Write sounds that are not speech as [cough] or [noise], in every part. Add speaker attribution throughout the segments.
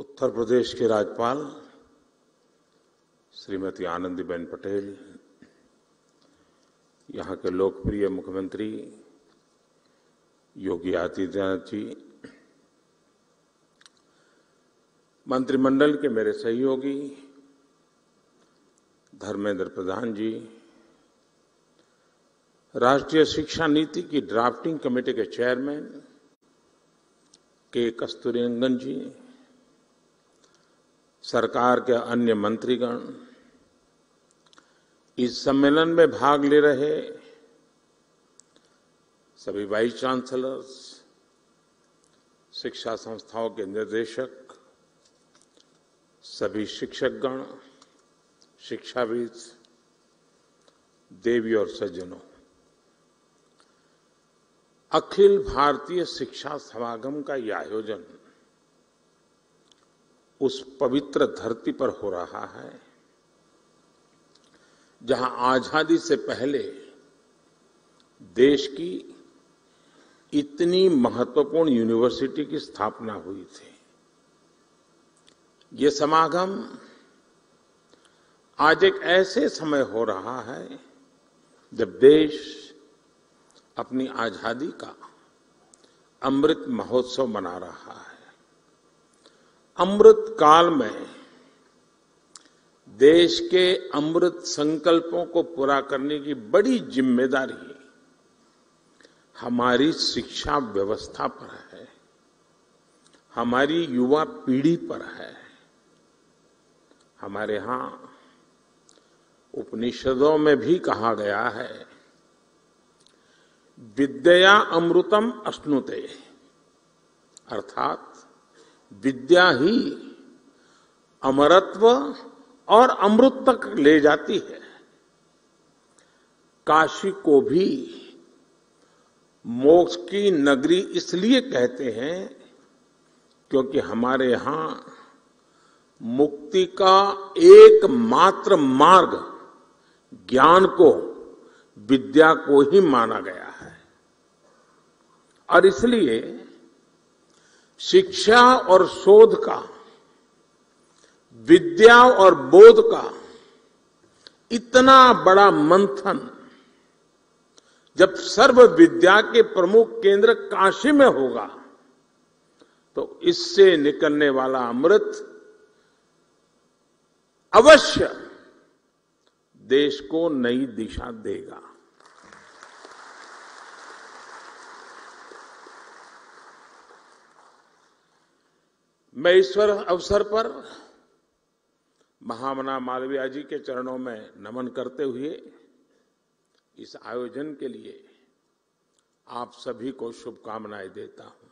Speaker 1: उत्तर प्रदेश के राज्यपाल श्रीमती आनंदीबेन पटेल, यहाँ के लोकप्रिय मुख्यमंत्री योगी आदित्यनाथ जी, मंत्रिमंडल के मेरे सहयोगी धर्मेंद्र प्रधान जी, राष्ट्रीय शिक्षा नीति की ड्राफ्टिंग कमेटी के चेयरमैन के कस्तूरीरंगन जी सरकार के अन्य मंत्रीगण इस सम्मेलन में भाग ले रहे सभी वाइस चांसलर्स, शिक्षा संस्थाओं के निर्देशक, सभी शिक्षकगण, शिक्षाविद, देवी और सज्जनों, अखिल भारतीय शिक्षा समागम का यह आयोजन उस पवित्र धरती पर हो रहा है, जहाँ आज़ादी से पहले देश की इतनी महत्वपूर्ण यूनिवर्सिटी की स्थापना हुई थी। ये समागम आज एक ऐसे समय हो रहा है, जब देश अपनी आज़ादी का अमृत महोत्सव मना रहा है। अमृत काल में देश के अमृत संकल्पों को पूरा करने की बड़ी ज़िम्मेदारी हमारी शिक्षा व्यवस्था पर है, हमारी युवा पीढ़ी पर है। हमारे यहाँ उपनिषदों में भी कहा गया है, विद्या अमृतम अश्नुते, अर्थात विद्या ही अमरत्व और अमृत तक ले जाती है। काशी को भी मोक्ष की नगरी इसलिए कहते हैं क्योंकि हमारे यहाँ मुक्ति का एकमात्र मार्ग ज्ञान को, विद्या को ही माना गया है। और इसलिए शिक्षा और शोध का, विद्या और बोध का इतना बड़ा मंथन, जब सर्व विद्या के प्रमुख केंद्र काशी में होगा तो इससे निकलने वाला अमृत अवश्य देश को नई दिशा देगा। मैं ईश्वर अवसर पर महामना मालवीय जी के चरणों में नमन करते हुए इस आयोजन के लिए आप सभी को शुभकामनाएँ देता हूँ।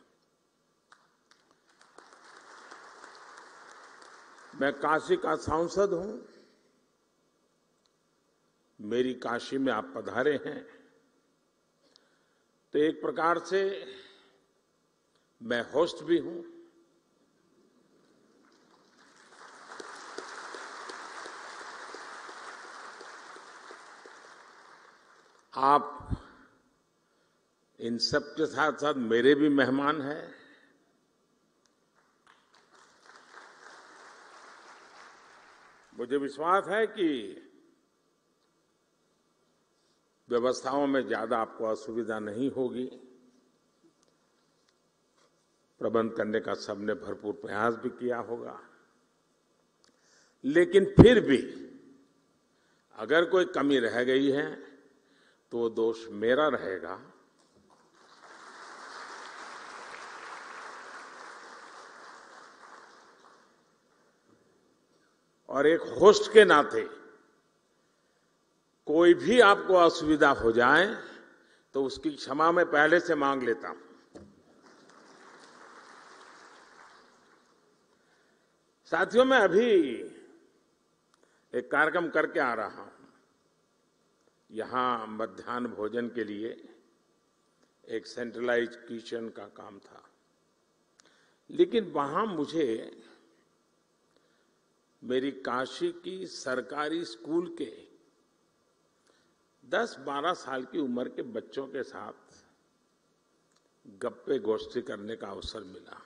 Speaker 1: मैं काशी का सांसद हूँ। मेरी काशी में आप पधारे हैं। तो एक प्रकार से मैं होस्ट भी हूँ। आप इन सब के साथ साथ मेरे भी मेहमान हैं। मुझे विश्वास है कि व्यवस्थाओं में ज़्यादा आपको असुविधा नहीं होगी। प्रबंध करने का सबने भरपूर प्रयास भी किया होगा। लेकिन फिर भी अगर कोई कमी रह गई है तो वो दोष मेरा रहेगा। और एक होस्ट के नाते कोई भी आपको असुविधा हो जाए तो उसकी क्षमा मैं पहले से मांग लेता हूँ। साथियों, मैं अभी एक कार्यक्रम करके आ रहा हूँ। यहाँ मध्यान्ह भोजन के लिए एक सेंट्रलाइज किचन का काम था। लेकिन वहाँ मुझे मेरी काशी की सरकारी स्कूल के 10-12 साल की उम्र के बच्चों के साथ गप्पे गोष्ठी करने का अवसर मिला।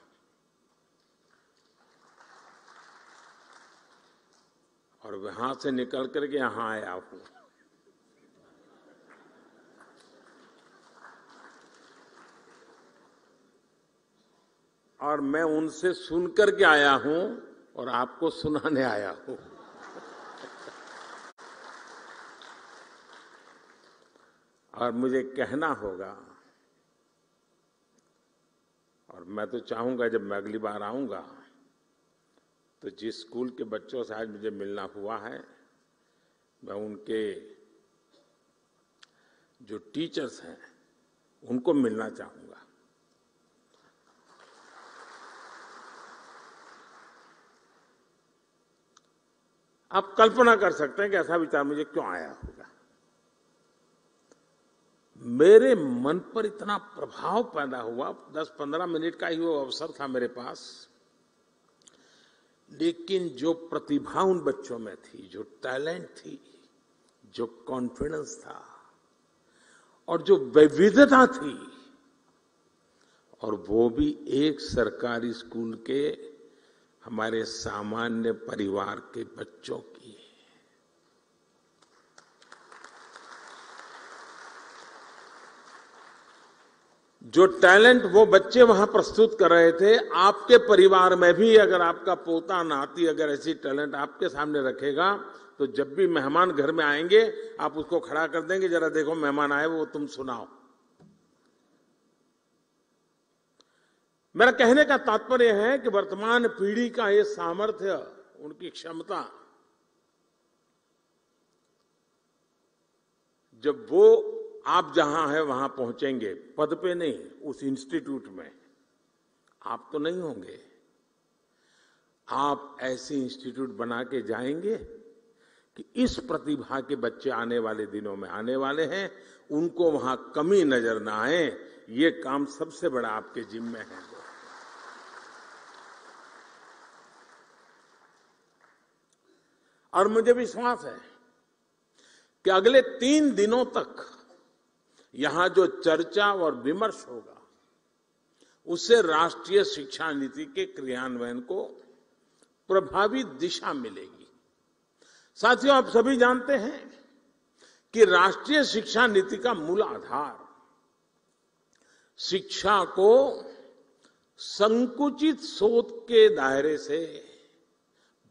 Speaker 1: और वहाँ से निकल करके यहाँ आया हूँ। और मैं उनसे सुनकर के आया हूँ और आपको सुनाने आया हूँ। और मुझे कहना होगा, और मैं तो चाहूँगा जब मैं अगली बार आऊँगा तो जिस स्कूल के बच्चों से आज मुझे मिलना हुआ है, मैं उनके जो टीचर्स हैं, उनको मिलना चाहूँगा। आप कल्पना कर सकते हैं कि ऐसा विचार मुझे क्यों आया होगा। मेरे मन पर इतना प्रभाव पैदा हुआ 10-15 मिनट का ही वो अवसर था मेरे पास, लेकिन जो प्रतिभा उन बच्चों में थी, जो टैलेंट थी, जो कॉन्फिडेंस था, और जो विविधता थी, और वो भी एक सरकारी स्कूल के हमारे सामान्य परिवार के बच्चों की। है जो टैलेंट वो बच्चे वहाँ प्रस्तुत कर रहे थे, आपके परिवार में भी अगर आपका पोता, नाती अगर ऐसी टैलेंट आपके सामने रखेगा तो जब भी मेहमान घर में आएँगे, आप उसको खड़ा कर देंगे, जरा देखो मेहमान आए वो, तुम सुनाओ। मेरा कहने का तात्पर्य है कि वर्तमान पीढ़ी का ये सामर्थ्य, उनकी क्षमता, जब वो आप जहाँ है, वहाँ पहुँचेंगे, पद पे नहीं, उस इंस्टीट्यूट में, आप तो नहीं होंगे। आप ऐसे इंस्टीट्यूट बना के जाएँगे कि इस प्रतिभा के बच्चे आने वाले दिनों में आने वाले हैं, उनको वहाँ कमी नज़र ना आए। ये काम सबसे बड़ा आपके जिम्मे है। और मुझे विश्वास है कि अगले तीन दिनों तक यहाँ जो चर्चा और विमर्श होगा, उससे राष्ट्रीय शिक्षा नीति के क्रियान्वयन को प्रभावी दिशा मिलेगी। साथियों, आप सभी जानते हैं कि राष्ट्रीय शिक्षा नीति का मूल आधार शिक्षा को संकुचित सोच के दायरे से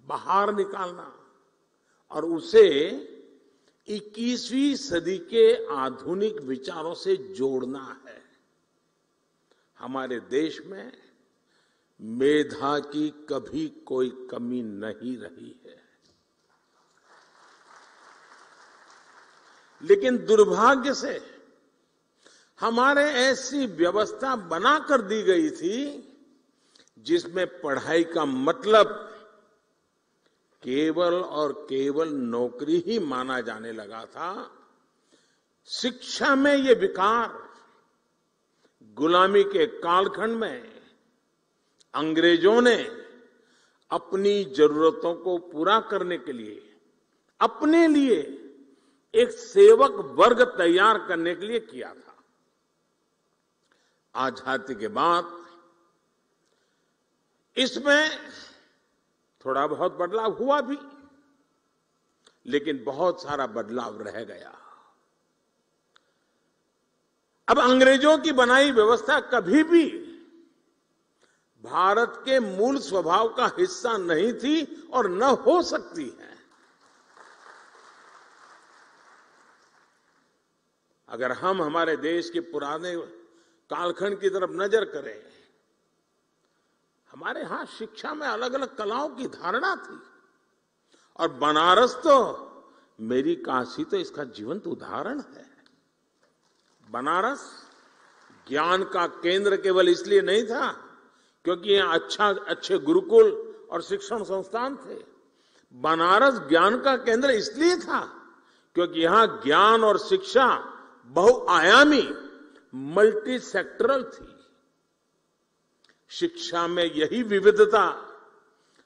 Speaker 1: बाहर निकालना और उसे 21वीं सदी के आधुनिक विचारों से जोड़ना है। हमारे देश में मेधा की कभी कोई कमी नहीं रही है। लेकिन दुर्भाग्य से हमारे ऐसी व्यवस्था बनाकर दी गई थी जिसमें पढ़ाई का मतलब केवल और केवल नौकरी ही माना जाने लगा था। शिक्षा में ये विकार, गुलामी के कालखंड में अंग्रेज़ों ने अपनी जरूरतों को पूरा करने के लिए, अपने लिए एक सेवक वर्ग तैयार करने के लिए किया था। आज़ादी के बाद इसमें थोड़ा बहुत बदलाव हुआ भी, लेकिन बहुत सारा बदलाव रह गया। अब अंग्रेज़ों की बनाई व्यवस्था कभी भी भारत के मूल स्वभाव का हिस्सा नहीं थी और न हो सकती है। अगर हम हमारे देश के पुराने कालखंड की तरफ़ नज़र करें हमारे यहाँ शिक्षा में अलग अलग कलाओं की धारणा थी। और बनारस तो मेरी काशी तो इसका जीवंत उदाहरण है। बनारस ज्ञान का केंद्र केवल इसलिए नहीं था क्योंकि यहाँ अच्छा अच्छे गुरुकुल और शिक्षण संस्थान थे। बनारस ज्ञान का केंद्र इसलिए था क्योंकि यहाँ ज्ञान और शिक्षा बहुआयामी मल्टी सेक्टरल थी। शिक्षा में यही विविधता,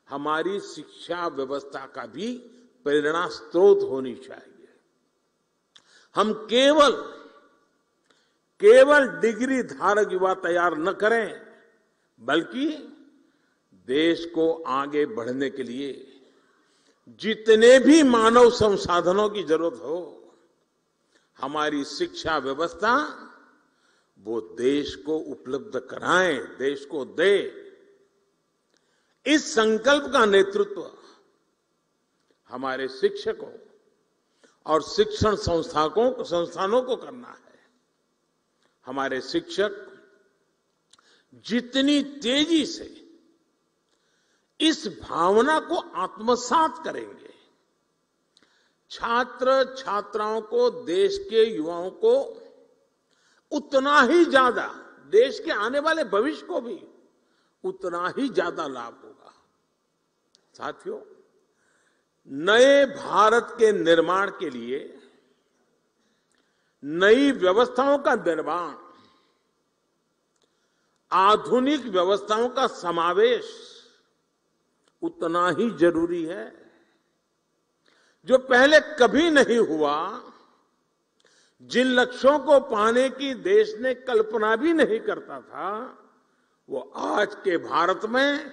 Speaker 1: हमारी शिक्षा व्यवस्था का भी प्रेरणा स्रोत होनी चाहिए। हम केवल केवल डिग्री धारक युवा तैयार न करें, बल्कि देश को आगे बढ़ने के लिए जितने भी मानव संसाधनों की ज़रूरत हो, हमारी शिक्षा व्यवस्था वो देश को उपलब्ध कराए, देश को दे। इस संकल्प का नेतृत्व हमारे शिक्षकों और शिक्षण संस्थाकों संस्थानों को करना है। हमारे शिक्षक जितनी तेज़ी से इस भावना को आत्मसात करेंगे छात्र छात्राओं को, देश के युवाओं को उतना ही ज़्यादा देश के आने वाले भविष्य को भी उतना ही ज़्यादा लाभ होगा। साथियों, नए भारत के निर्माण के लिए, नई व्यवस्थाओं का निर्माण, आधुनिक व्यवस्थाओं का समावेश उतना ही ज़रूरी है, जो पहले कभी नहीं हुआ। जिन लक्ष्यों को पाने की देश ने कल्पना भी नहीं करता था, वो आज के भारत में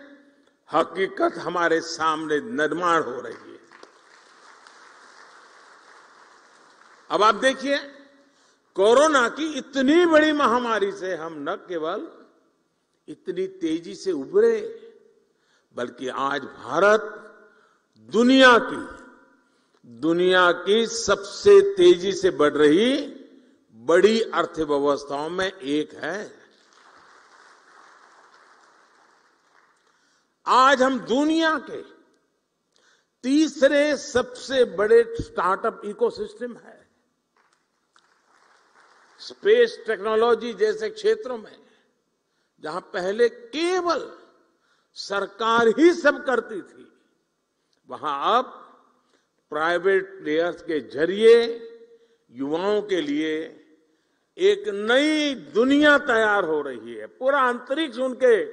Speaker 1: हकीकत हमारे सामने निर्माण हो रही है। अब आप देखिए, कोरोना की इतनी बड़ी महामारी से हम न केवल इतनी तेज़ी से उभरे, बल्कि आज भारत दुनिया की दुनिया की सबसे तेज़ी से बढ़ रही बड़ी अर्थव्यवस्थाओं में एक है। आज हम दुनिया के तीसरे सबसे बड़े स्टार्टअप इकोसिस्टम है। स्पेस टेक्नोलॉजी जैसे क्षेत्रों में, जहाँ पहले केवल सरकार ही सब करती थी, वहाँ अब प्राइवेट प्लेयर्स के ज़रिए युवाओं के लिए एक नई दुनिया तैयार हो रही है। पूरा अंतरिक्ष उनके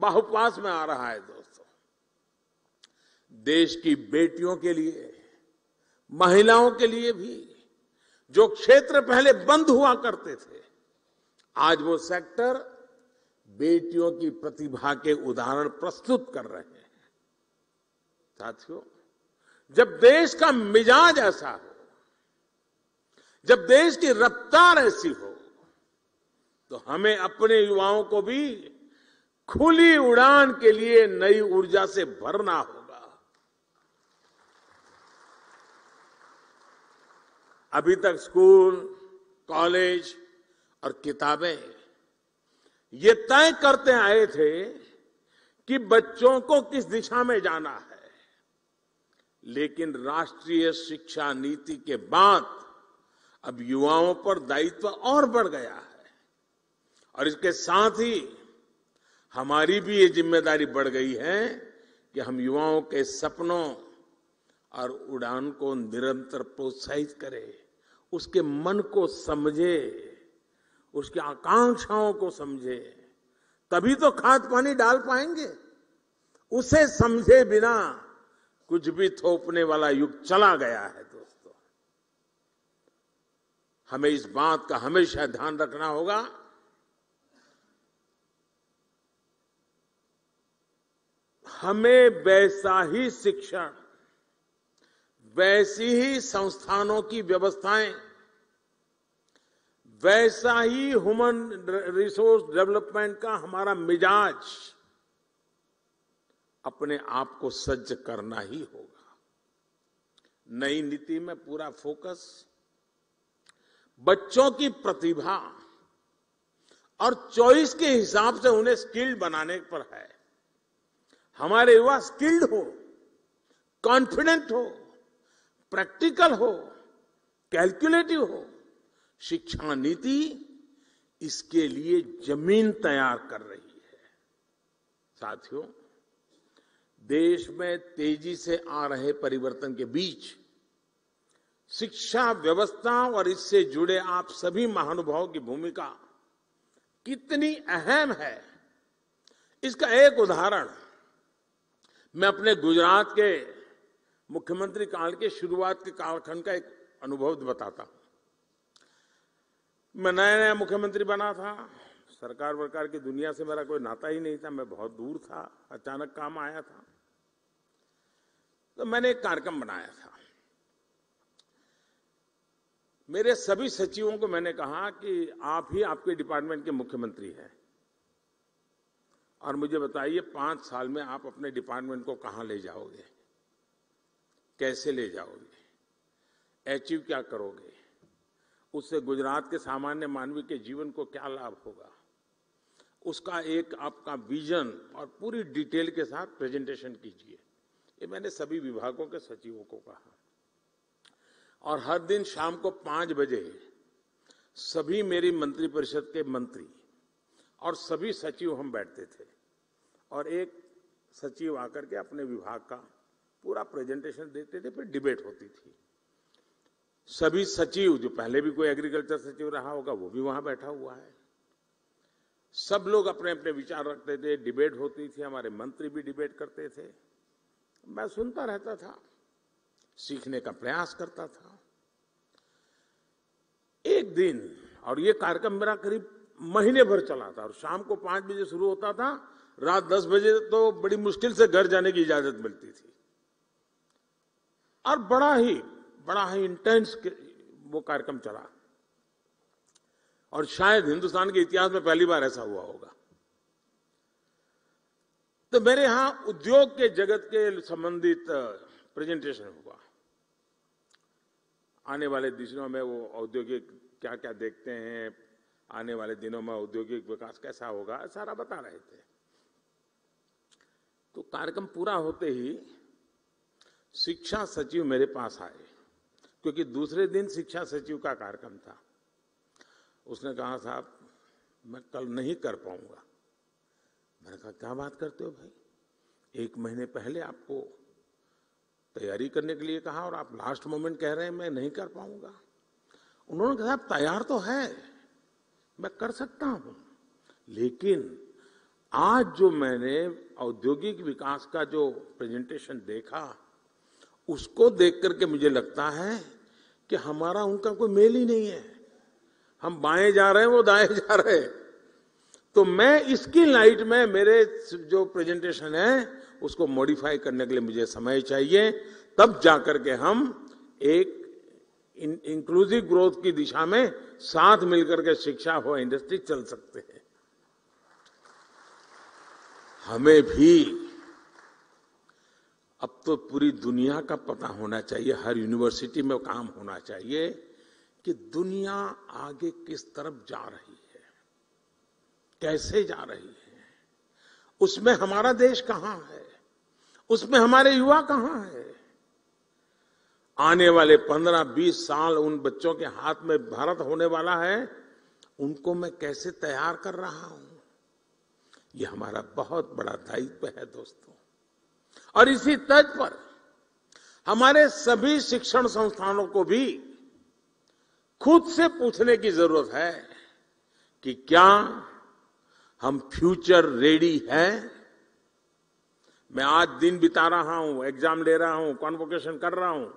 Speaker 1: बाहुपास में आ रहा है दोस्तों। देश की बेटियों के लिए, महिलाओं के लिए भी, जो क्षेत्र पहले बंद हुआ करते थे, आज वो सेक्टर बेटियों की प्रतिभा के उदाहरण प्रस्तुत कर रहे हैं। साथियों जब देश का मिजाज ऐसा हो, जब देश की रफ्तार ऐसी हो तो हमें अपने युवाओं को भी खुली उड़ान के लिए नई ऊर्जा से भरना होगा। अभी तक स्कूल, कॉलेज और किताबें ये तय करते आए थे कि बच्चों को किस दिशा में जाना है। लेकिन राष्ट्रीय शिक्षा नीति के बाद अब युवाओं पर दायित्व और बढ़ गया है। और इसके साथ ही हमारी भी ये ज़िम्मेदारी बढ़ गई है कि हम युवाओं के सपनों और उड़ान को निरंतर प्रोत्साहित करें, उसके मन को समझे, उसकी आकांक्षाओं को समझे, तभी तो खाद पानी डाल पाएँगे। उसे समझे बिना कुछ भी थोपने वाला युग चला गया है, दोस्तों। हमें इस बात का हमेशा ध्यान रखना होगा हमें वैसा ही शिक्षण, वैसी ही संस्थानों की व्यवस्थाएँ, वैसा ही ह्यूमन रिसोर्स डेवलपमेंट का हमारा मिजाज अपने आप को सज्ज करना ही होगा। नई नीति में पूरा फोकस, बच्चों की प्रतिभा और चॉइस के हिसाब से उन्हें स्किल्ड बनाने पर है। हमारे युवा स्किल्ड हो, कॉन्फिडेंट हो, प्रैक्टिकल हो, कैलकुलेटिव हो, शिक्षा नीति इसके लिए ज़मीन तैयार कर रही है। साथियों देश में तेज़ी से आ रहे परिवर्तन के बीच शिक्षा व्यवस्था और इससे जुड़े आप सभी महानुभावों की भूमिका कितनी अहम है? इसका एक उदाहरण, मैं अपने गुजरात के मुख्यमंत्री काल के शुरुआत के कालखंड का एक अनुभव बताता हूँ। मैं नया नया मुख्यमंत्री बना था। सरकार वरकार की दुनिया से मेरा कोई नाता ही नहीं था, मैं बहुत दूर था, अचानक काम आया था। तो मैंने एक कार्यक्रम बनाया था। मेरे सभी सचिवों को मैंने कहा कि आप ही आपके डिपार्टमेंट के मुख्यमंत्री हैं। और मुझे बताइए, पाँच साल में आप अपने डिपार्टमेंट को कहाँ ले जाओगे? कैसे ले जाओगे? अचीव क्या करोगे? उससे गुजरात के सामान्य मानवीय के जीवन को क्या लाभ होगा? उसका एक आपका विजन और पूरी डिटेल के साथ प्रेजेंटेशन कीजिए। ये मैंने सभी विभागों के सचिवों को कहा। और हर दिन शाम को पाँच बजे सभी मेरी मंत्रिपरिषद के मंत्री और सभी सचिव हम बैठते थे और एक सचिव आकर के अपने विभाग का पूरा प्रेजेंटेशन देते थे, फिर डिबेट होती थी। सभी सचिव, जो पहले भी कोई एग्रीकल्चर सचिव रहा होगा, वो भी वहाँ बैठा हुआ है। सब लोग अपने अपने विचार रखते थे, डिबेट होती थी, हमारे मंत्री भी डिबेट करते थे। मैं सुनता रहता था, सीखने का प्रयास करता था। एक दिन, और ये कार्यक्रम मेरा करीब महीने भर चला था, और शाम को पाँच बजे शुरू होता था, रात दस बजे तो बड़ी मुश्किल से घर जाने की इजाज़त मिलती थी। और बड़ा ही बड़ा ही इंटेंस वो कार्यक्रम चला। और शायद हिंदुस्तान के इतिहास में पहली बार ऐसा हुआ होगा। तो मेरे यहाँ उद्योग के जगत के संबंधित प्रेजेंटेशन हुआ। आने वाले दिनों में वो औद्योगिक क्या क्या देखते हैं, आने वाले दिनों में औद्योगिक विकास कैसा होगा, सारा बता रहे थे। तो कार्यक्रम पूरा होते ही शिक्षा सचिव मेरे पास आए, क्योंकि दूसरे दिन शिक्षा सचिव का कार्यक्रम था। उसने कहा, साहब, मैं कल नहीं कर पाऊँगा। मैंने कहा, क्या बात करते हो भाई? एक महीने पहले आपको तैयारी करने के लिए कहा और आप लास्ट मोमेंट कह रहे हैं, मैं नहीं कर पाऊँगा। उन्होंने कहा तैयार तो है, मैं कर सकता हूँ, लेकिन आज जो मैंने औद्योगिक विकास का जो प्रेजेंटेशन देखा, उसको देख करके मुझे लगता है कि हमारा उनका कोई मेल ही नहीं है। हम बाएँ जा रहे हैं, वो दाएँ जा रहे हैं। तो मैं इसकी लाइट में, मेरे जो प्रेजेंटेशन है, उसको मॉडिफाई करने के लिए मुझे समय चाहिए। तब जाकर के हम एक इंक्लूसिव ग्रोथ की दिशा में साथ मिलकर के शिक्षा हो इंडस्ट्री चल सकते हैं। हमें भी, अब तो पूरी दुनिया का पता होना चाहिए, हर यूनिवर्सिटी में काम होना चाहिए। कि दुनिया आगे किस तरफ़ जा रही है, कैसे जा रही है, उसमें हमारा देश कहाँ है, उसमें हमारे युवा कहाँ है। आने वाले पंद्रह बीस साल उन बच्चों के हाथ में भारत होने वाला है, उनको मैं कैसे तैयार कर रहा हूँ? यह हमारा बहुत बड़ा दायित्व है दोस्तों। और इसी तर्ज पर हमारे सभी शिक्षण संस्थानों को भी खुद से पूछने की ज़रूरत है कि क्या हम फ्यूचर रेडी हैं? मैं आज दिन बिता रहा हूँ, एग्ज़ाम ले रहा हूँ, कॉन्वोकेशन कर रहा हूँ।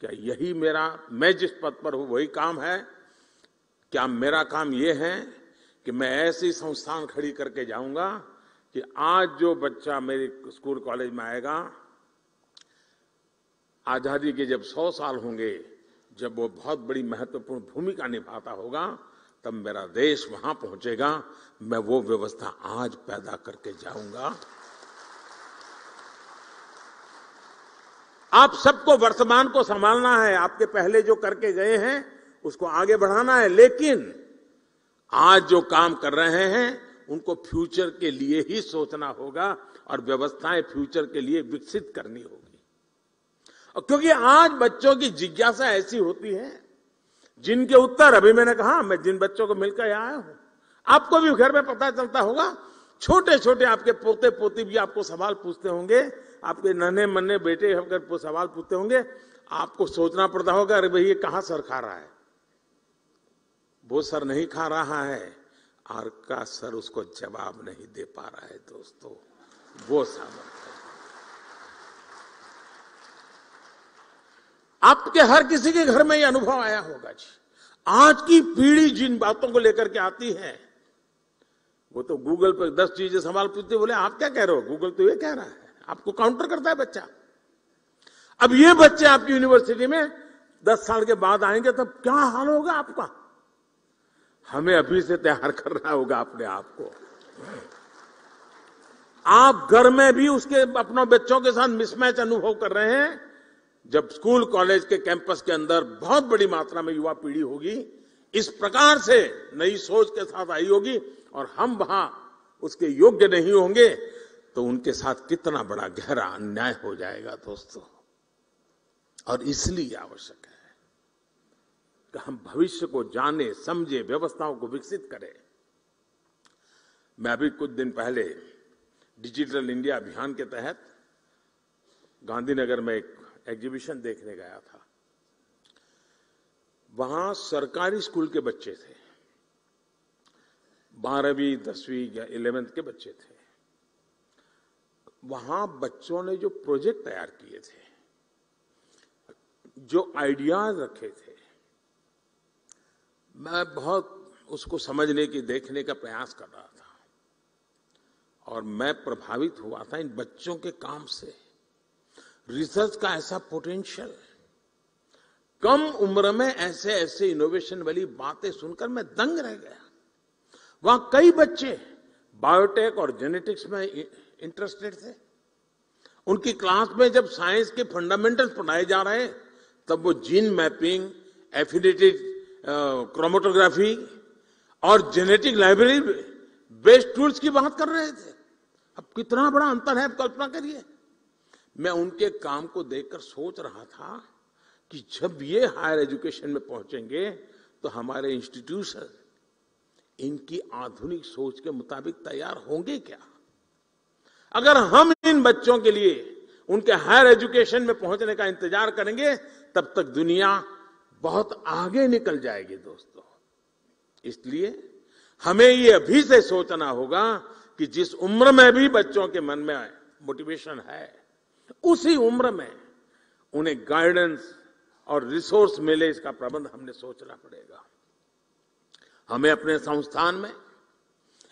Speaker 1: क्या यही मेरा, मैं जिस पद पर हूँ, वही काम है? क्या मेरा काम यह है कि मैं ऐसी संस्थान खड़ी करके जाऊँगा कि आज जो बच्चा मेरे स्कूल कॉलेज में आएगा, आज़ादी के जब सौ साल होंगे जब वो बहुत बड़ी महत्वपूर्ण भूमिका निभाता होगा, तब मेरा देश वहाँ पहुंचेगा, मैं वो व्यवस्था आज पैदा करके जाऊँगा। आप सबको वर्तमान को संभालना है, आपके पहले जो करके गए हैं, उसको आगे बढ़ाना है, लेकिन आज जो काम कर रहे हैं, उनको फ्यूचर के लिए ही सोचना होगा और व्यवस्थाएँ फ्यूचर के लिए विकसित करनी होगी। और क्योंकि आज बच्चों की जिज्ञासा ऐसी होती है, जिनके उत्तर अभी मैंने कहा, मैं जिन बच्चों को मिलकर यहाँ आया हूँ, आपको भी घर में पता चलता होगा छोटे छोटे आपके पोते पोती भी आपको सवाल पूछते होंगे, आपके नन्हे मन्ने बेटे होकर सवाल पूछते होंगे, आपको सोचना पड़ता होगा, अरे भाई ये कहाँ सर खा रहा है? वो सर नहीं खा रहा है और का सर उसको जवाब नहीं दे पा रहा है, दोस्तों, वो सामर्थ्य। आपके हर किसी के घर में यह अनुभव आया होगा जी। आज की पीढ़ी जिन बातों को लेकर के आती है, वो तो गूगल पर दस चीज़ें सवाल पूछते बोले, आप क्या कह रहे हो? गूगल तो ये कह रहा है, आपको काउंटर करता है बच्चा। अब ये बच्चे आपकी यूनिवर्सिटी में दस साल के बाद आएँगे, तब क्या हाल होगा आपका? हमें अभी से तैयार [laughs] करना होगा अपने आप को। आप घर में भी उसके अपने बच्चों के साथ मिसमैच अनुभव कर रहे हैं जब स्कूल कॉलेज के कैंपस के अंदर बहुत बड़ी मात्रा में युवा पीढ़ी होगी, इस प्रकार से नई सोच के साथ आई होगी और हम वहाँ उसके योग्य नहीं होंगे तो उनके साथ कितना बड़ा गहरा अन्याय हो जाएगा दोस्तों। और इसलिए आवश्यक है कि हम भविष्य को जाने, समझे, व्यवस्थाओं को विकसित करें। मैं अभी कुछ दिन पहले डिजिटल इंडिया अभियान के तहत गांधीनगर में एक एग्जीबिशन देखने गया था। वहाँ सरकारी स्कूल के बच्चे थे। बारहवीं, दसवीं या इलेवेंथ के बच्चे थे। वहाँ बच्चों ने जो प्रोजेक्ट तैयार किए थे, जो आइडियाज़ रखे थे, मैं बहुत उसको समझने की, देखने का प्रयास कर रहा था। और मैं प्रभावित हुआ था इन बच्चों के काम से। रिसर्च का ऐसा पोटेंशियल कम उम्र में ऐसे ऐसे इनोवेशन वाली बातें सुनकर मैं दंग रह गया। वहाँ कई बच्चे बायोटेक और जेनेटिक्स में इंटरेस्टेड थे। उनकी क्लास में जब साइंस के फंडामेंटल्स पढ़ाए जा रहे तब वो जीन मैपिंग एफिनेटिव क्रोमोटोग्राफी और जेनेटिक लाइब्रेरी बेस्ड टूल्स की बात कर रहे थे। अब कितना बड़ा अंतर है आप कल्पना करिए। मैं उनके काम को देखकर सोच रहा था कि जब ये हायर एजुकेशन में पहुँचेंगे तो हमारे इंस्टीट्यूशन इनकी आधुनिक सोच के मुताबिक तैयार होंगे क्या? अगर हम इन बच्चों के लिए उनके हायर एजुकेशन में पहुँचने का इंतज़ार करेंगे, तब तक दुनिया बहुत आगे निकल जाएगी दोस्तों। इसलिए हमें ये अभी से सोचना होगा कि जिस उम्र में भी बच्चों के मन में मोटिवेशन है उसी उम्र में उन्हें गाइडेंस और रिसोर्स मिले, इसका प्रबंध हमने सोचना पड़ेगा। हमें अपने संस्थान में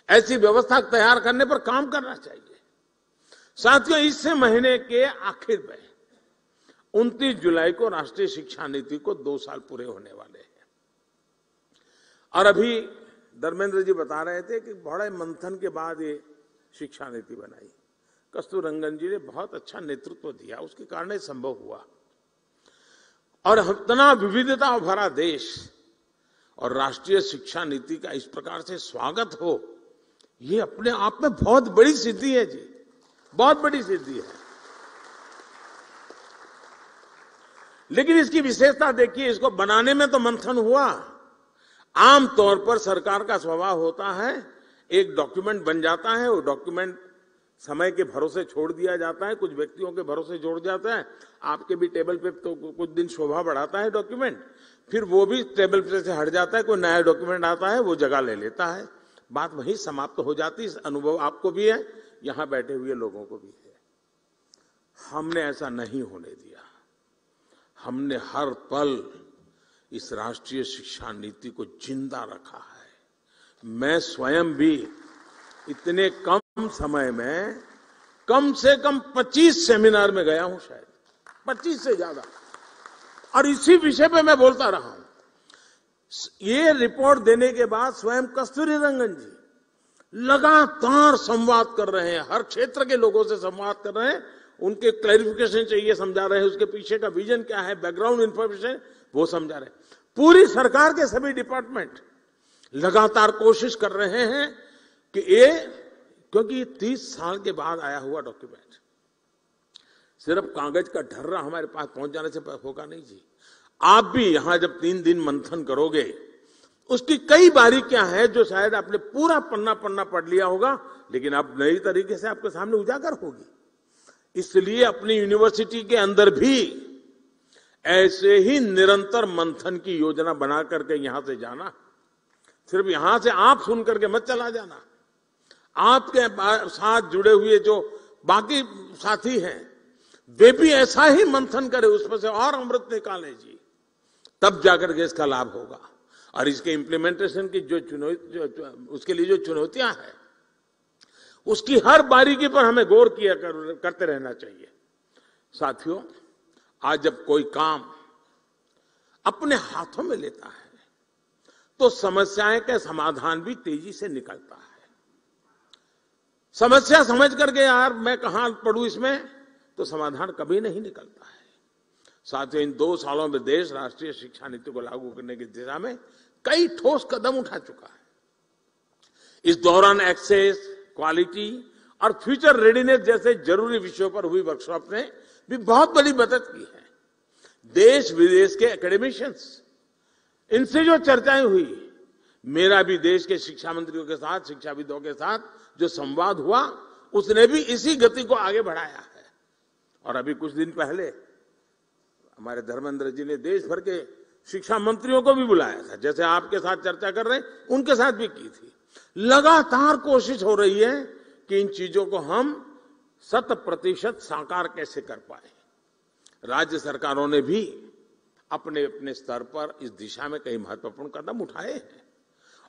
Speaker 1: ऐसी व्यवस्था तैयार करने पर काम करना चाहिए। साथियों इस महीने के आखिर में 29 जुलाई को राष्ट्रीय शिक्षा नीति को दो साल पूरे होने वाले हैं। और अभी धर्मेंद्र जी बता रहे थे कि बड़े मंथन के बाद ये शिक्षा नीति बनाई। कस्तूर रंगन जी ने बहुत अच्छा नेतृत्व दिया। उसके कारण संभव हुआ। और इतना विविधता भरा देश और राष्ट्रीय शिक्षा नीति का इस प्रकार से स्वागत हो, ये अपने आप में बहुत बड़ी सिद्धि है जी। बहुत बड़ी सिद्धि है। लेकिन इसकी विशेषता देखिए, इसको बनाने में तो मंथन हुआ। आमतौर पर सरकार का स्वभाव होता है, एक डॉक्यूमेंट बन जाता है, वो डॉक्यूमेंट समय के भरोसे छोड़ दिया जाता है, कुछ व्यक्तियों के भरोसे जोड़ जाता है, आपके भी टेबल पे तो कुछ दिन शोभा बढ़ाता है डॉक्यूमेंट, फिर वो भी टेबल पे से हट जाता है, कोई नया डॉक्यूमेंट आता है, वो जगह ले लेता है। बात वही समाप्त हो जाती है अनुभव आपको भी है, यहाँ बैठे हुए लोगों को भी है। हमने ऐसा नहीं होने दिया। हमने हर पल इस राष्ट्रीय शिक्षा नीति को ज़िंदा रखा है। मैं स्वयं भी इतने कम समय में कम से कम 25 सेमिनार में गया हूँ शायद। 25 से ज़्यादा। और इसी विषय पे मैं बोलता रहा हूँ। ये रिपोर्ट देने के बाद स्वयं कस्तूरी रंगन जी लगातार संवाद कर रहे हैं। हर क्षेत्र के लोगों से संवाद कर रहे हैं। उनके क्लैरिफिकेशन चाहिए, समझा रहे हैं। उसके पीछे का विजन क्या है बैकग्राउंड इंफॉर्मेशन वो समझा रहे हैं। पूरी सरकार के सभी डिपार्टमेंट लगातार कोशिश कर रहे हैं कि ये क्योंकि तीस साल के बाद आया हुआ डॉक्यूमेंट सिर्फ़ कागज़ का ढर्रा हमारे पास पहुँच जाने से होगा नहीं जी। आप भी यहाँ जब तीन दिन मंथन करोगे, उसकी कई बारीकियाँ हैं जो शायद आपने पूरा पन्ना पन्ना पढ़ लिया होगा, लेकिन अब नई तरीके से आपके सामने उजागर होगी। इसलिए अपनी यूनिवर्सिटी के अंदर भी ऐसे ही निरंतर मंथन की योजना बना करके यहाँ से जाना। सिर्फ़ यहाँ से आप सुन करके मत चला जाना। आपके साथ जुड़े हुए जो बाकी साथी हैं वे भी ऐसा ही मंथन करे उसमें से और अमृत निकाले जी। तब जाकर के इसका लाभ होगा। और इसके इंप्लीमेंटेशन की जो चुनौती उसके लिए जो चुनौतियाँ हैं उसकी हर बारीकी पर हमें गौर किया कर, करते रहना चाहिए। साथियों आज जब कोई काम अपने हाथों में लेता है तो समस्याएँ का समाधान भी तेज़ी से निकलता है। समस्या समझ करके यार मैं कहाँ पढ़ू इसमें? तो समाधान कभी नहीं निकलता है। साथियों, इन दो सालों में देश राष्ट्रीय शिक्षा नीति को लागू करने की दिशा में कई ठोस कदम उठा चुका है। इस दौरान एक्सेस क्वालिटी और फ्यूचर रेडीनेस जैसे ज़रूरी विषयों पर हुई वर्कशॉप ने भी बहुत बड़ी मदद की है। देश विदेश के एकेडमिशियंस इनसे जो चर्चाएँ हुई, मेरा भी देश के शिक्षा मंत्रियों के साथ, शिक्षाविदों के साथ जो संवाद हुआ, उसने भी इसी गति को आगे बढ़ाया है। और अभी कुछ दिन पहले हमारे धर्मेंद्र जी ने देश भर के शिक्षा मंत्रियों को भी बुलाया था। जैसे आपके साथ चर्चा कर रहे उनके साथ भी की थी। लगातार कोशिश हो रही है कि इन चीज़ों को हम शत प्रतिशत साकार कैसे कर पाए। राज्य सरकारों ने भी अपने अपने स्तर पर इस दिशा में कई महत्वपूर्ण कदम उठाए हैं।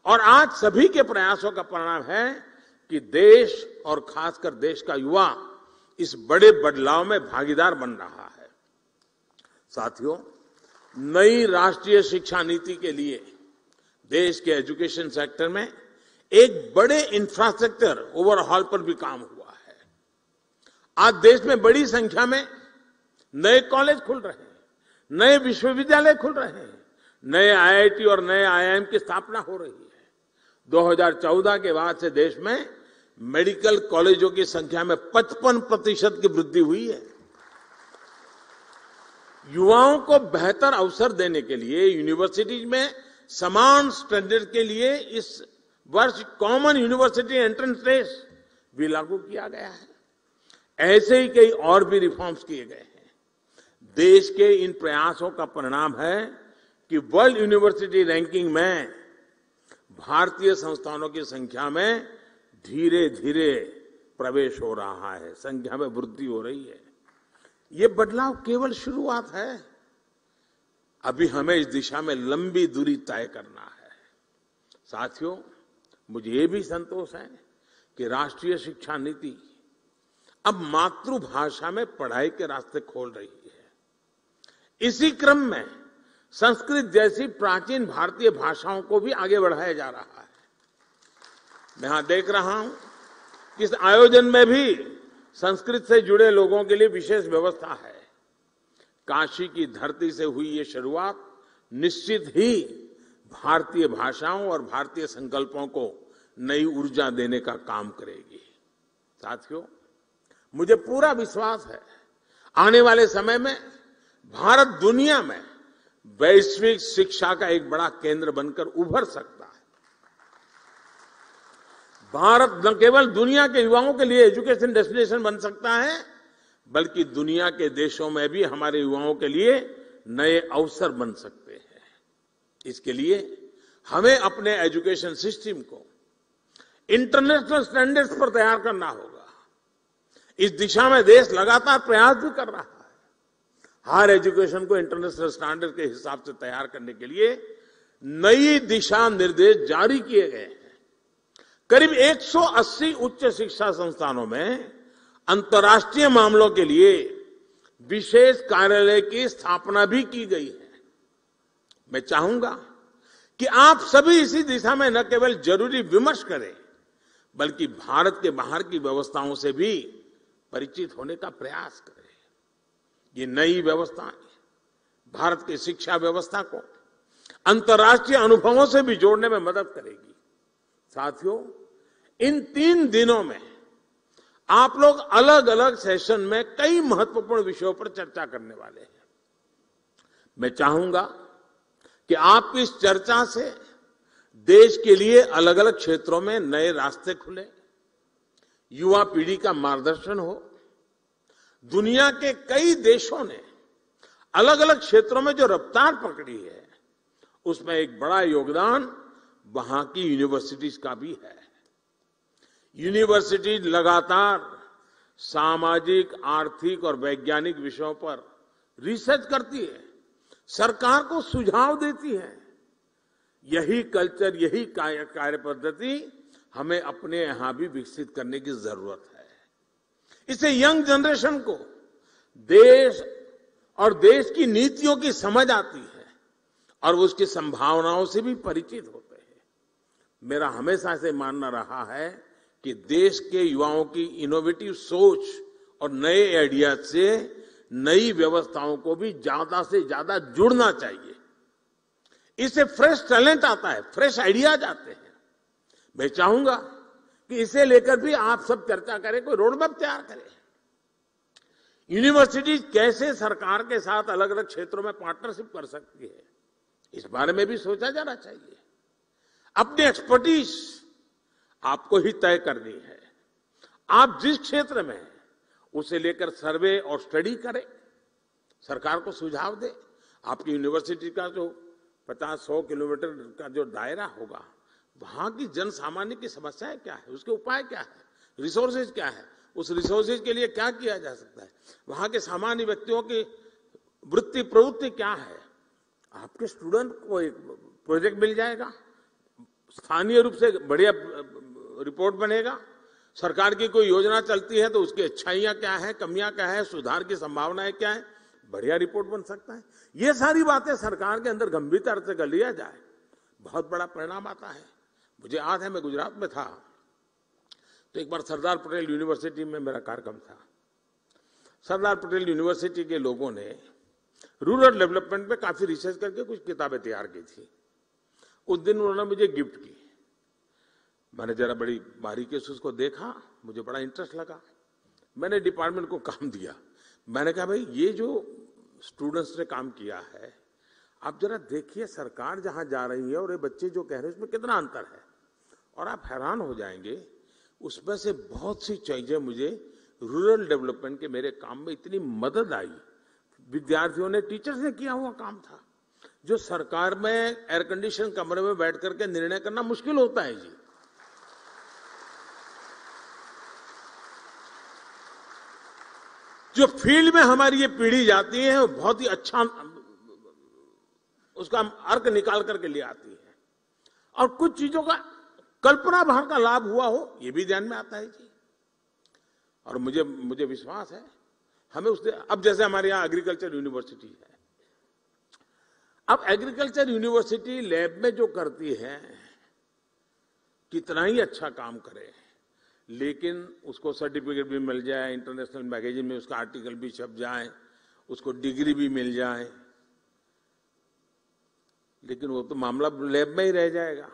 Speaker 1: और आज सभी के प्रयासों का परिणाम है कि देश और खासकर देश का युवा इस बड़े बदलाव में भागीदार बन रहा है। साथियों, नई राष्ट्रीय शिक्षा नीति के लिए देश के एजुकेशन सेक्टर में एक बड़े इंफ्रास्ट्रक्चर ओवरहॉल पर भी काम हुआ है। आज देश में बड़ी संख्या में नए कॉलेज खुल रहे हैं, नए विश्वविद्यालय खुल रहे हैं, नए आईआईटी और नए आईआईएम की स्थापना हो रही है। 2014 के बाद से देश में मेडिकल कॉलेजों की संख्या में 55 प्रतिशत की वृद्धि हुई है। युवाओं को बेहतर अवसर देने के लिए यूनिवर्सिटीज में समान स्टैंडर्ड के लिए इस वर्ष कॉमन यूनिवर्सिटी एंट्रेंस टेस्ट भी लागू किया गया है। ऐसे ही कई और भी रिफॉर्म्स किए गए हैं। देश के इन प्रयासों का परिणाम है कि वर्ल्ड यूनिवर्सिटी रैंकिंग में भारतीय संस्थानों की संख्या में धीरे धीरे प्रवेश हो रहा है संख्या में वृद्धि हो रही है। ये बदलाव केवल शुरुआत है। अभी हमें इस दिशा में लंबी दूरी तय करना है। साथियों, मुझे ये भी संतोष है कि राष्ट्रीय शिक्षा नीति अब मातृभाषा में पढ़ाई के रास्ते खोल रही है। इसी क्रम में संस्कृत जैसी प्राचीन भारतीय भाषाओं को भी आगे बढ़ाया जा रहा है मैं यहाँ देख रहा हूँ कि इस आयोजन में भी संस्कृत से जुड़े लोगों के लिए विशेष व्यवस्था है। काशी की धरती से हुई ये शुरुआत निश्चित ही भारतीय भाषाओं और भारतीय संकल्पों को नई ऊर्जा देने का काम करेगी। साथियों, मुझे पूरा विश्वास है, आने वाले समय में भारत दुनिया में वैश्विक शिक्षा का एक बड़ा केंद्र बनकर उभर सकता है भारत न केवल दुनिया के युवाओं के लिए एजुकेशन डेस्टिनेशन बन सकता है, बल्कि दुनिया के देशों में भी हमारे युवाओं के लिए नए अवसर बन सकते हैं। इसके लिए हमें अपने एजुकेशन सिस्टम को इंटरनेशनल स्टैंडर्ड्स पर तैयार करना होगा। इस दिशा में देश लगातार प्रयास भी कर रहा है। हायर एजुकेशन को इंटरनेशनल स्टैंडर्ड के हिसाब से तैयार करने के लिए नई दिशा निर्देश जारी किए गए हैं। करीब 180 उच्च शिक्षा संस्थानों में अंतर्राष्ट्रीय मामलों के लिए विशेष कार्यालय की स्थापना भी की गई है। मैं चाहूँगा कि आप सभी इसी दिशा में न केवल ज़रूरी विमर्श करें, बल्कि भारत के बाहर की व्यवस्थाओं से भी परिचित होने का प्रयास करें। ये नई व्यवस्थाएँ भारत की शिक्षा व्यवस्था को अंतर्राष्ट्रीय अनुभवों से भी जोड़ने में मदद करेगी। साथियों इन तीन दिनों में आप लोग अलग अलग सेशन में कई महत्वपूर्ण विषयों पर चर्चा करने वाले हैं। मैं चाहूँगा कि आप इस चर्चा से देश के लिए अलग अलग क्षेत्रों में नए रास्ते खुले, युवा पीढ़ी का मार्गदर्शन हो। दुनिया के कई देशों ने अलग अलग क्षेत्रों में जो रफ्तार पकड़ी है, उसमें एक बड़ा योगदान वहाँ की यूनिवर्सिटीज का भी है। यूनिवर्सिटी लगातार सामाजिक, आर्थिक और वैज्ञानिक विषयों पर रिसर्च करती है, सरकार को सुझाव देती है। यही कल्चर, यही कार्य पद्धति हमें अपने यहाँ भी विकसित करने की ज़रूरत है। इससे यंग जनरेशन को देश और देश की नीतियों की समझ आती है और उसकी संभावनाओं से भी परिचित होते हैं। मेरा हमेशा से मानना रहा है कि देश के युवाओं की इनोवेटिव सोच और नए आइडिया से नई व्यवस्थाओं को भी ज़्यादा से ज़्यादा जुड़ना चाहिए। इससे फ्रेश टैलेंट आता है फ्रेश आइडियाज़ आते हैं। मैं चाहूँगा कि इसे लेकर भी आप सब चर्चा करें, कोई रोड मैप तैयार करें। यूनिवर्सिटी कैसे सरकार के साथ अलग अलग क्षेत्रों में पार्टनरशिप कर सकती है, इस बारे में भी सोचा जाना चाहिए। अपनी एक्सपर्टीज आपको ही तय करनी है। आप जिस क्षेत्र में उसे लेकर सर्वे और स्टडी करें। सरकार को सुझाव दे। आपकी यूनिवर्सिटी का जो 50-100 किलोमीटर का जो दायरा होगा, वहाँ की जन सामान्य की समस्याएँ क्या है? उसके उपाय क्या है? रिसोर्सेज क्या है? उस रिसोर्सेज के लिए क्या किया जा सकता है? वहाँ के सामान्य व्यक्तियों की वृत्ति प्रवृत्ति क्या है? आपके स्टूडेंट को एक प्रोजेक्ट मिल जाएगा। स्थानीय रूप से बढ़िया रिपोर्ट बनेगा। सरकार की कोई योजना चलती है तो उसकी अच्छाइयाँ क्या है, कमियाँ क्या है, सुधार की संभावनाएँ क्या है? बढ़िया रिपोर्ट बन सकता है। ये सारी बातें सरकार के अंदर गंभीरता से कर लिया जाए। बहुत बड़ा परिणाम आता है। मुझे याद है, मैं गुजरात में था। तो एक बार सरदार पटेल यूनिवर्सिटी में मेरा कार्यक्रम था। सरदार पटेल यूनिवर्सिटी के लोगों ने रूरल डेवलपमेंट में काफ़ी रिसर्च करके कुछ किताबें तैयार की थी। उस दिन उन्होंने मुझे गिफ्ट की। मैंने जरा बड़ी बारीकी से उसको देखा, मुझे बड़ा इंटरेस्ट लगा। मैंने डिपार्टमेंट को काम दिया। मैंने कहा, भाई, ये जो स्टूडेंट्स ने काम किया है, आप जरा देखिए सरकार जहाँ जा रही है और ये बच्चे जो कह रहे हैं, उसमें कितना अंतर है? और आप हैरान हो जाएँगे, उसमें से बहुत सी चीज़ें मुझे रूरल डेवलपमेंट के मेरे काम में इतनी मदद आई। विद्यार्थियों ने टीचर्स ने किया हुआ काम था। जो सरकार में एयर कंडीशन कमरे में बैठ करके निर्णय करना मुश्किल होता है जी। जो फ़ील्ड में हमारी ये पीढ़ी जाती है, वो बहुत ही अच्छा उसका अर्क निकाल करके ले आती है। और कुछ चीज़ों का कल्पना भार का लाभ हुआ हो, ये भी ध्यान में आता है जी। और मुझे मुझे विश्वास है, हमें उसने अब जैसे हमारे यहाँ एग्रीकल्चर यूनिवर्सिटी है। अब एग्रीकल्चर यूनिवर्सिटी लैब में जो करती है, कितना ही अच्छा काम करे। लेकिन उसको सर्टिफिकेट भी मिल जाए, इंटरनेशनल मैगजीन में उसका आर्टिकल भी छप जाए, उसको डिग्री भी मिल जाए। लेकिन वो तो मामला लैब में ही रह जाएगा।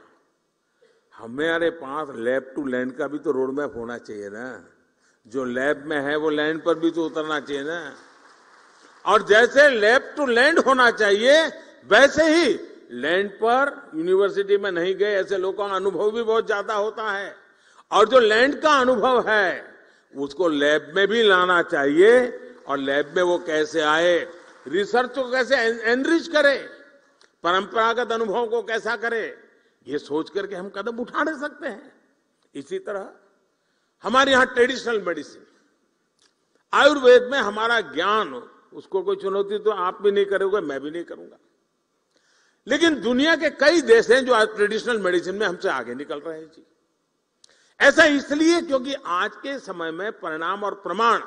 Speaker 1: हमारे पास लैब टू लैंड का भी तो रोड मैप होना चाहिए ना। जो लैब में है वो लैंड पर भी तो उतरना चाहिए ना। और जैसे लैब टू लैंड होना चाहिए, वैसे ही लैंड पर यूनिवर्सिटी में नहीं गए, ऐसे लोगों का अनुभव भी बहुत ज़्यादा होता है। और जो लैंड का अनुभव है, उसको लैब में भी लाना चाहिए। और लैब में वो कैसे आए, रिसर्च को कैसे एनरिच करे, परंपरागत अनुभव को कैसा करे, ये सोच करके हम कदम उठा नहीं सकते हैं। इसी तरह हमारे यहाँ ट्रेडिशनल मेडिसिन, आयुर्वेद में हमारा ज्ञान, उसको कोई चुनौती तो आप भी नहीं करोगे, मैं भी नहीं करूँगा। लेकिन दुनिया के कई देश हैं जो आज ट्रेडिशनल मेडिसिन में हमसे आगे निकल रहे हैं, जी। ऐसा इसलिए क्योंकि आज के समय में परिणाम और प्रमाण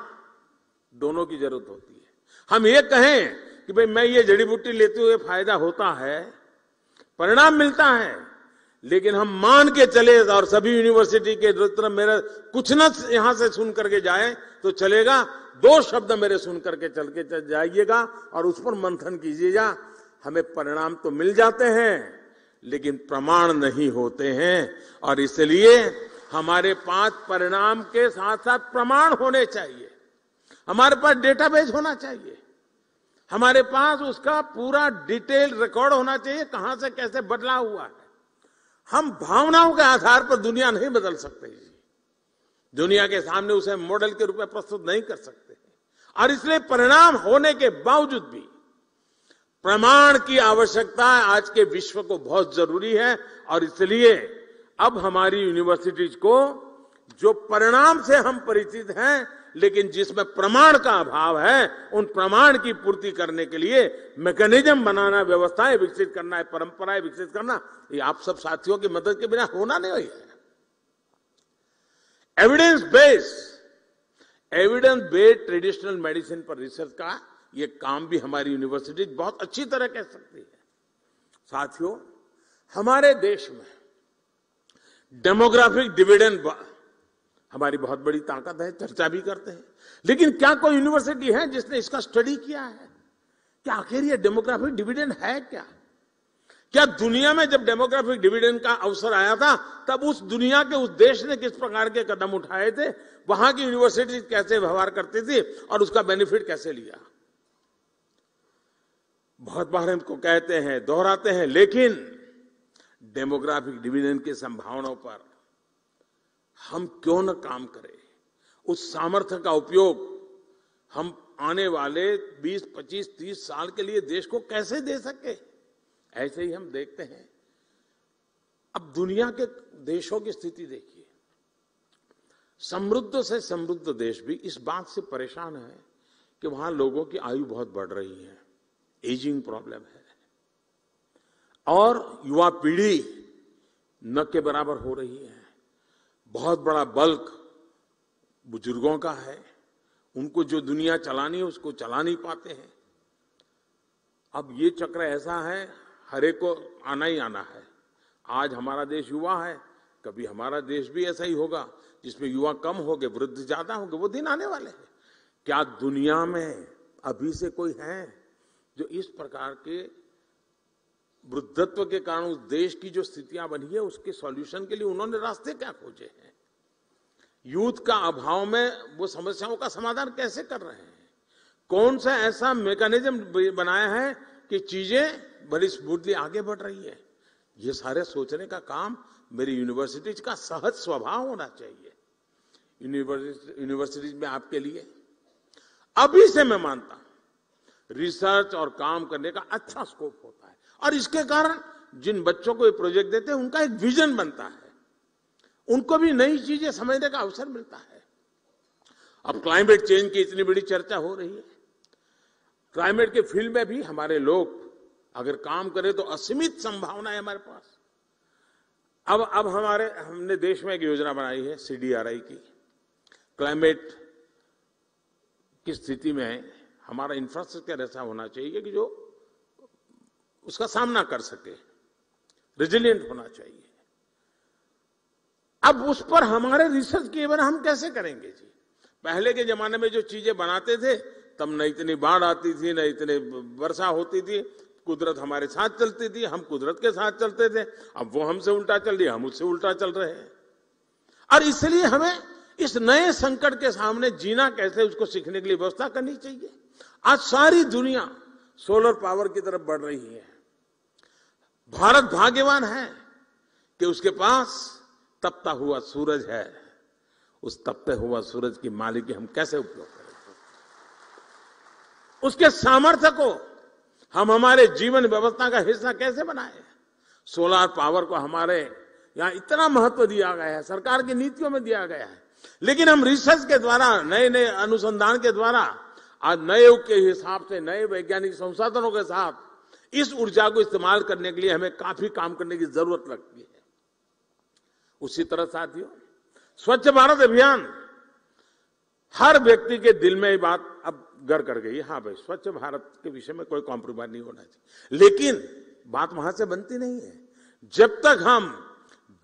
Speaker 1: दोनों की ज़रूरत होती है। हम ये कहें कि भाई मैं ये जड़ी बूटी लेते हुए फ़ायदा होता है, परिणाम मिलता है, लेकिन हम मान के चले और सभी यूनिवर्सिटी के तरफ़ मेरा कुछ न यहाँ से सुन करके जाए तो चलेगा, दो शब्द मेरे सुन करके चल के चल जाइएगा और उस पर मंथन कीजिएगा। हमें परिणाम तो मिल जाते हैं, लेकिन प्रमाण नहीं होते हैं, और इसलिए हमारे पास परिणाम के साथ साथ प्रमाण होने चाहिए। हमारे पास डेटाबेस होना चाहिए। हमारे पास उसका पूरा डिटेल रिकॉर्ड होना चाहिए, कहाँ से कैसे बदला हुआ है। हम भावनाओं के आधार पर दुनिया नहीं बदल सकते दुनिया के सामने उसे मॉडल के रूप में प्रस्तुत नहीं कर सकते और इसलिए परिणाम होने के बावजूद भी प्रमाण की आवश्यकता आज के विश्व को बहुत ज़रूरी है। और इसलिए अब हमारी यूनिवर्सिटीज को, जो परिणाम से हम परिचित हैं, लेकिन जिसमें प्रमाण का अभाव है, उन प्रमाण की पूर्ति करने के लिए मैकेनिज्म बनाना, व्यवस्थाएँ विकसित करना है परंपराएँ विकसित करना, ये आप सब साथियों की मदद के बिना होना नहीं है। Evidence based evidence based traditional medicine पर रिसर्च का ये काम भी हमारी यूनिवर्सिटी बहुत अच्छी तरह कह सकती है। साथियों, हमारे देश में डेमोग्राफिक डिविडेंड हमारी बहुत बड़ी ताकत है, चर्चा भी करते हैं। लेकिन क्या कोई यूनिवर्सिटी है जिसने इसका स्टडी किया है? क्या आखिर ये डेमोग्राफिक डिविडेंड है क्या? क्या दुनिया में जब डेमोग्राफिक डिविडेंड का अवसर आया था, तब उस दुनिया के, उस देश ने किस प्रकार के कदम उठाए थे? वहाँ की यूनिवर्सिटी कैसे व्यवहार करती थी और उसका बेनिफिट कैसे लिया? बहुत बार इनको कहते हैं, दोहराते हैं, लेकिन डेमोग्राफिक डिविडेंड की संभावनाओं पर हम क्यों न काम करें? उस सामर्थ्य का उपयोग हम आने वाले 20, 25, 30 साल के लिए देश को कैसे दे सके? ऐसे ही हम देखते हैं। अब दुनिया के देशों की स्थिति देखिए। समृद्ध से समृद्ध देश भी इस बात से परेशान है कि वहाँ लोगों की आयु बहुत बढ़ रही है। एजिंग प्रॉब्लम है। और युवा पीढ़ी न के बराबर हो रही है। बहुत बड़ा बल्क बुज़ुर्गों का है। उनको जो दुनिया चलानी है, उसको चला नहीं पाते हैं। अब ये चक्र ऐसा है, हर को आना ही आना है। आज हमारा देश युवा है, कभी हमारा देश भी ऐसा ही होगा, जिसमें युवा कम हो गए वृद्ध ज़्यादा होंगे, वो दिन आने वाले हैं। क्या दुनिया में अभी से कोई है जो इस प्रकार के वृद्धत्व के कारण उस देश की जो स्थितियाँ बनी है, उसके सॉल्यूशन के लिए उन्होंने रास्ते क्या खोजे हैं? यूथ का अभाव में वो समस्याओं का समाधान कैसे कर रहे हैं? कौन सा ऐसा मैकेनिज्म बनाया है कि चीज़ें बड़ी स्मूथली आगे बढ़ रही है? ये सारे सोचने का काम मेरी यूनिवर्सिटीज का सहज स्वभाव होना चाहिए। यूनिवर्सिटीज में आपके लिए। अभी से मैं मानता रिसर्च और काम करने का अच्छा स्कोप होता और इसके कारण जिन बच्चों को ये प्रोजेक्ट देते हैं, उनका एक विजन बनता है। उनको भी नई चीज़ें समझने का अवसर मिलता है। अब क्लाइमेट चेंज की इतनी बड़ी चर्चा हो रही है। क्लाइमेट के फ़ील्ड में भी हमारे लोग अगर काम करें तो असीमित संभावना है हमारे पास। अब अब हमारे, हमने देश में एक योजना बनाई है सीडीआरआई की। क्लाइमेट की स्थिति में हमारा इंफ्रास्ट्रक्चर ऐसा होना चाहिए कि जो उसका सामना कर सके। रेजिलियंट होना चाहिए। अब उस पर हमारे रिसर्च किए बिना हम कैसे करेंगे जी? पहले के जमाने में जो चीज़ें बनाते थे, तब न इतनी बाढ़ आती थी, न इतनी वर्षा होती थी। कुदरत हमारे साथ चलती थी, हम कुदरत के साथ चलते थे। अब वो हमसे उल्टा चल रही हम उससे उल्टा चल रहे हैं। और इसलिए हमें इस नए संकट के सामने जीना कैसे, उसको सीखने के लिए व्यवस्था करनी चाहिए। आज सारी दुनिया सोलर पावर की तरफ़ बढ़ रही है। भारत भाग्यवान है कि उसके पास तपता हुआ सूरज है। उस तपते हुआ सूरज की मालिकी हम कैसे उपयोग करें? उसके सामर्थ्य को हम हमारे जीवन व्यवस्था का हिस्सा कैसे बनाए? सोलार पावर को हमारे यहाँ इतना महत्व दिया गया है, सरकार की नीतियों में दिया गया है। लेकिन हम रिसर्च के द्वारा नए नए अनुसंधान के द्वारा, आज नए युग के हिसाब से, नए वैज्ञानिक संसाधनों के साथ इस ऊर्जा को इस्तेमाल करने के लिए हमें काफ़ी काम करने की ज़रूरत लगती है। उसी तरह साथियों, स्वच्छ भारत अभियान, हर व्यक्ति के दिल में ये बात अब गर कर गई। हाँ भाई, स्वच्छ भारत के विषय में कोई कॉम्प्रोमाइज नहीं होना चाहिए। लेकिन बात वहाँ से बनती नहीं है। जब तक हम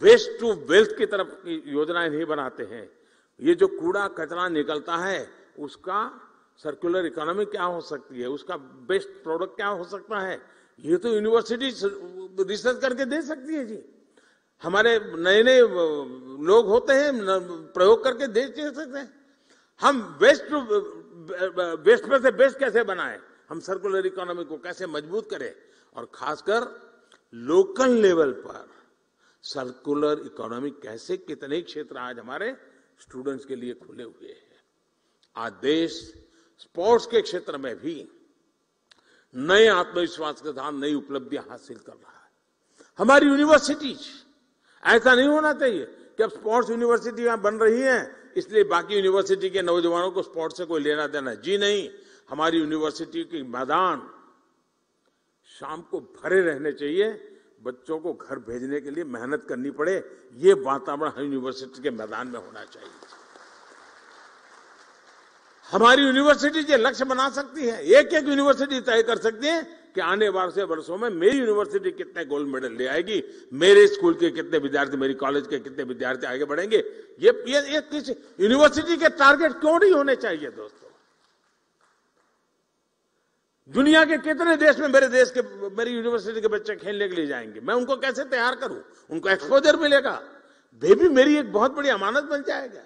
Speaker 1: वेस्ट टू वेल्थ की तरफ़ की योजनाएँ नहीं बनाते हैं, ये जो कूड़ा कचरा निकलता है, उसका सर्कुलर इकोनॉमी क्या हो सकती है? उसका बेस्ट प्रोडक्ट क्या हो सकता है? ये तो यूनिवर्सिटी रिसर्च करके दे सकती है जी। हमारे नए नए लोग होते हैं प्रयोग करके दे सकते हैं। हम वेस्ट वेस्ट में से बेस्ट कैसे बनाए? हम सर्कुलर इकोनॉमी को कैसे मज़बूत करें? और खासकर लोकल लेवल पर सर्कुलर इकोनॉमी कैसे, कितने क्षेत्र आज हमारे स्टूडेंट्स के लिए खुले हुए हैं? आज देश स्पोर्ट्स के क्षेत्र में भी नए आत्मविश्वास के साथ नई उपलब्धियाँ हासिल कर रहा है। हमारी यूनिवर्सिटीज ऐसा नहीं होना चाहिए कि अब स्पोर्ट्स यूनिवर्सिटी यहाँ बन रही है, इसलिए बाकी यूनिवर्सिटी के नौजवानों को स्पोर्ट्स से कोई लेना देना जी नहीं, हमारी यूनिवर्सिटी के मैदान शाम को भरे रहने चाहिए, बच्चों को घर भेजने के लिए मेहनत करनी पड़े, ये वातावरण हर यूनिवर्सिटी के मैदान में होना चाहिए। हमारी यूनिवर्सिटी ये लक्ष्य बना सकती है। एक एक यूनिवर्सिटी तय कर सकती है कि आने वाले वर्षों में मेरी यूनिवर्सिटी कितने गोल्ड मेडल ले आएगी मेरे स्कूल के कितने विद्यार्थी मेरी कॉलेज के कितने विद्यार्थी आगे बढ़ेंगे। ये ये, ये किस यूनिवर्सिटी के टारगेट क्यों नहीं होने चाहिए दोस्तों? दुनिया के कितने देश में मेरे देश के मेरी यूनिवर्सिटी के बच्चे खेलने के लिए जाएँगे? मैं उनको कैसे तैयार करूँ? उनको एक्सपोजर मिलेगा? भी मेरी एक बहुत बड़ी अमानत बन जाएगा।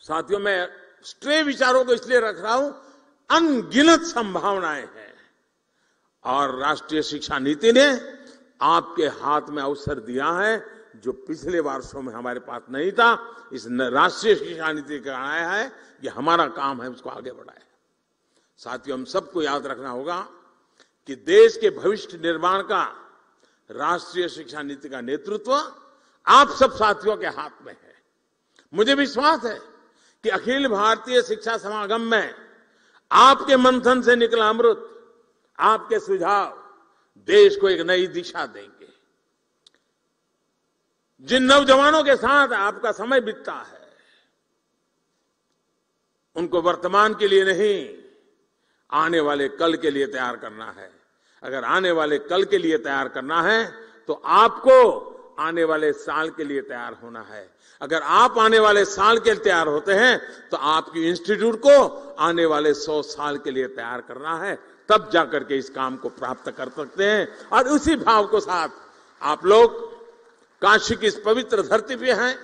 Speaker 1: साथियों मैं स्ट्रे विचारों को इसलिए रख रहा हूँ, अनगिनत संभावनाएँ हैं। और राष्ट्रीय शिक्षा नीति ने आपके हाथ में अवसर दिया है, जो पिछले वर्षों में हमारे पास नहीं था। इस राष्ट्रीय शिक्षा नीति का आया है ये हमारा काम है उसको आगे बढ़ाए साथियों, हम सबको याद रखना होगा कि देश के भविष्य निर्माण का राष्ट्रीय शिक्षा नीति का नेतृत्व आप सब साथियों के हाथ में है। मुझे विश्वास है कि अखिल भारतीय शिक्षा समागम में आपके मंथन से निकला अमृत, आपके सुझाव देश को एक नई दिशा देंगे। जिन नौजवानों के साथ आपका समय बीतता है, उनको वर्तमान के लिए नहीं, आने वाले कल के लिए तैयार करना है। अगर आने वाले कल के लिए तैयार करना है तो आपको आने वाले साल के लिए तैयार होना है। अगर आप आने वाले साल के लिए तैयार होते हैं तो आपकी इंस्टीट्यूट को आने वाले सौ साल के लिए तैयार करना है। तब जाकर के इस काम को प्राप्त कर सकते हैं। और उसी भाव को साथ आप लोग काशी की इस पवित्र धरती पे हैं,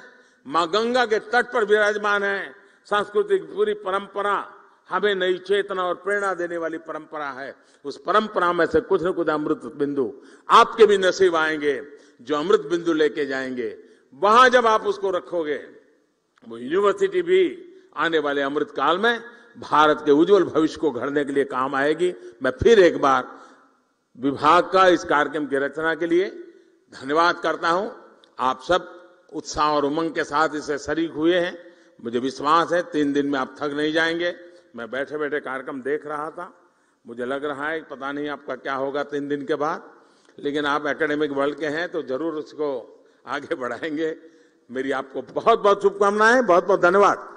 Speaker 1: माँ गंगा के तट पर विराजमान है। सांस्कृतिक पूरी परंपरा, हमें नई चेतना और प्रेरणा देने वाली परंपरा है। उस परंपरा में से कुछ न कुछ अमृत बिंदु आपके भी नसीब आएँगे। जो अमृत बिंदु लेके जाएँगे, वहाँ जब आप उसको रखोगे, वो यूनिवर्सिटी भी आने वाले अमृत काल में भारत के उज्जवल भविष्य को घड़ने के लिए काम आएगी। मैं फिर एक बार विभाग का इस कार्यक्रम की रचना के लिए धन्यवाद करता हूँ। आप सब उत्साह और उमंग के साथ इसे शरीक हुए हैं। मुझे विश्वास है, तीन दिन में आप थक नहीं जाएँगे। मैं बैठे बैठे कार्यक्रम देख रहा था। मुझे लग रहा है, पता नहीं आपका क्या होगा तीन दिन के बाद। लेकिन आप एकेडमिक वर्ल्ड के हैं तो ज़रूर उसको आगे बढ़ाएँगे। मेरी आपको बहुत बहुत शुभकामनाएँ बहुत बहुत धन्यवाद।